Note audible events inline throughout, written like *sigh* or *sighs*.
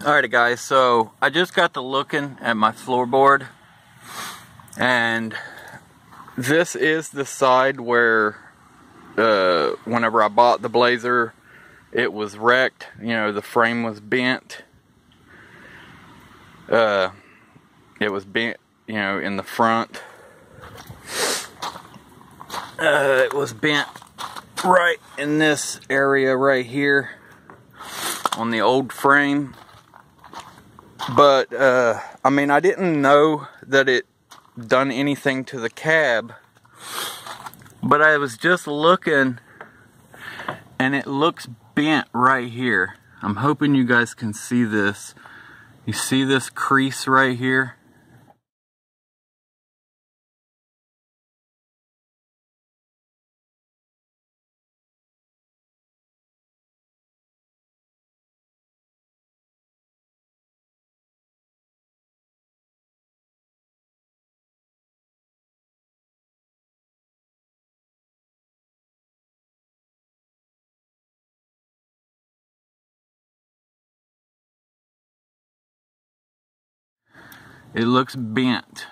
Alrighty guys, so I just got to looking at my floorboard and this is the side where uh, whenever I bought the Blazer it was wrecked, you know, the frame was bent. Uh, it was bent, you know, in the front. Uh, it was bent right in this area right here on the old frame but, uh, I mean, I didn't know that it done anything to the cab. But I was just looking and it looks bent right here. I'm hoping you guys can see this. You see this crease right here? It looks bent.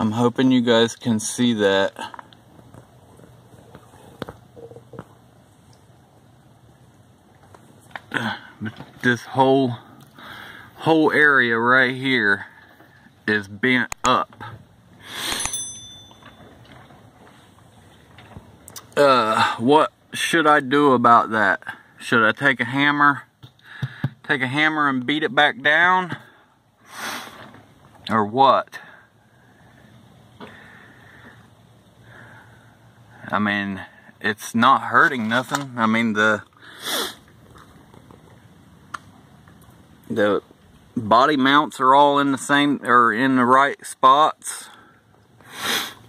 I'm hoping you guys can see that. *sighs* This whole whole area right here is bent up. Uh, what should I do about that? Should I take a hammer, take a hammer and beat it back down? Or what? I mean, it's not hurting nothing. I mean, the the body mounts are all in the same or in the right spots.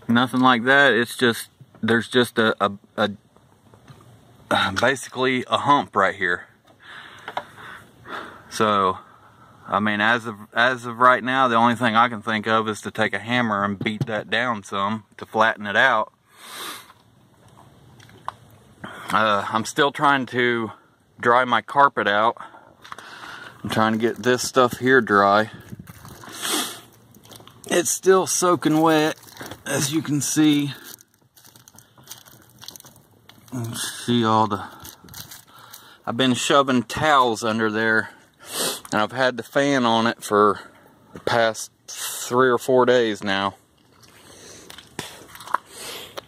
Nothing like that. It's just there's just a, a, a basically a hump right here. So I mean, as of as of right now, the only thing I can think of is to take a hammer and beat that down some to flatten it out. Uh, I'm still trying to dry my carpet out. I'm trying to get this stuff here dry. It's still soaking wet, as you can see. see all the... I've been shoving towels under there and I've had the fan on it for the past three or four days now.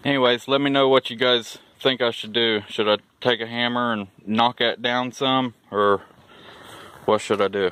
Anyways, let me know what you guys think I should do. Should I take a hammer and knock that down some? Or what should I do?